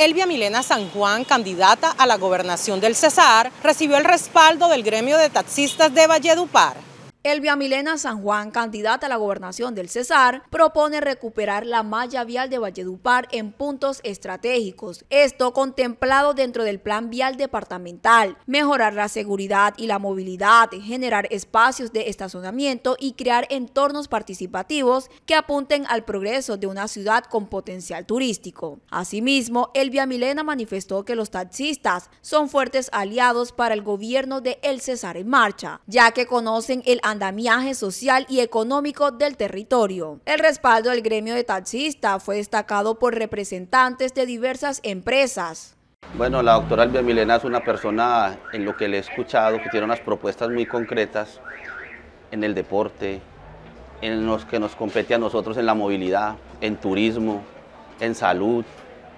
Elvia Milena San Juan, candidata a la gobernación del Cesar, recibió el respaldo del gremio de taxistas de Valledupar. Elvia Milena San Juan, candidata a la gobernación del Cesar, propone recuperar la malla vial de Valledupar en puntos estratégicos. Esto contemplado dentro del plan vial departamental, mejorar la seguridad y la movilidad, generar espacios de estacionamiento y crear entornos participativos que apunten al progreso de una ciudad con potencial turístico. Asimismo, Elvia Milena manifestó que los taxistas son fuertes aliados para el gobierno de El Cesar en marcha, ya que conocen el andamiaje social y económico del territorio. El respaldo del gremio de taxistas fue destacado por representantes de diversas empresas. Bueno, la doctora Albia Milena es una persona en lo que le he escuchado que tiene unas propuestas muy concretas en el deporte, en los que nos compete a nosotros en la movilidad, en turismo, en salud,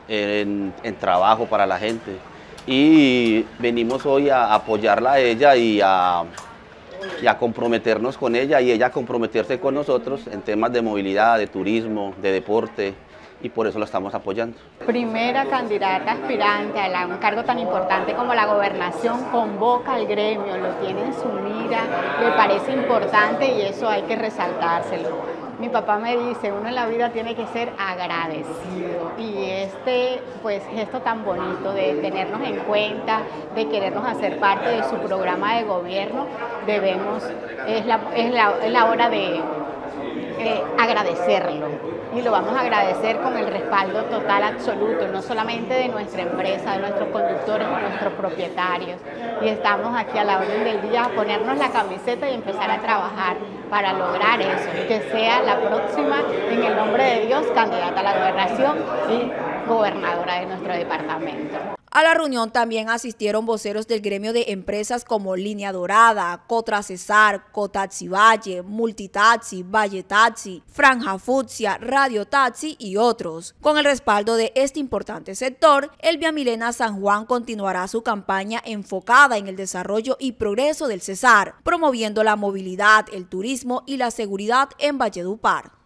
en, en trabajo para la gente. Y venimos hoy a apoyarla a ella y a y a comprometernos con ella y ella a comprometerse con nosotros en temas de movilidad, de turismo, de deporte y por eso la estamos apoyando. Primera candidata aspirante a un cargo tan importante como la gobernación convoca al gremio, lo tiene en su mira, le parece importante y eso hay que resaltárselo. Mi papá me dice, uno en la vida tiene que ser agradecido y este pues gesto tan bonito de tenernos en cuenta, de querernos hacer parte de su programa de gobierno, debemos, es la, es la, es la hora de eh, agradecerlo y lo vamos a agradecer con el respaldo total absoluto, no solamente de nuestra empresa, de nuestros conductores, de nuestros propietarios. Y estamos aquí a la orden del día a ponernos la camiseta y empezar a trabajar para lograr eso, que sea la próxima, en el nombre de Dios, candidata a la gobernación y gobernadora de nuestro departamento. A la reunión también asistieron voceros del gremio de empresas como Línea Dorada, Cotra Cesar, Cotaxi Valle, Multitaxi, Valle Taxi, Franja Futsia, Radio Taxi y otros. Con el respaldo de este importante sector, Elvia Milena San Juan continuará su campaña enfocada en el desarrollo y progreso del Cesar, promoviendo la movilidad, el turismo y la seguridad en Valledupar.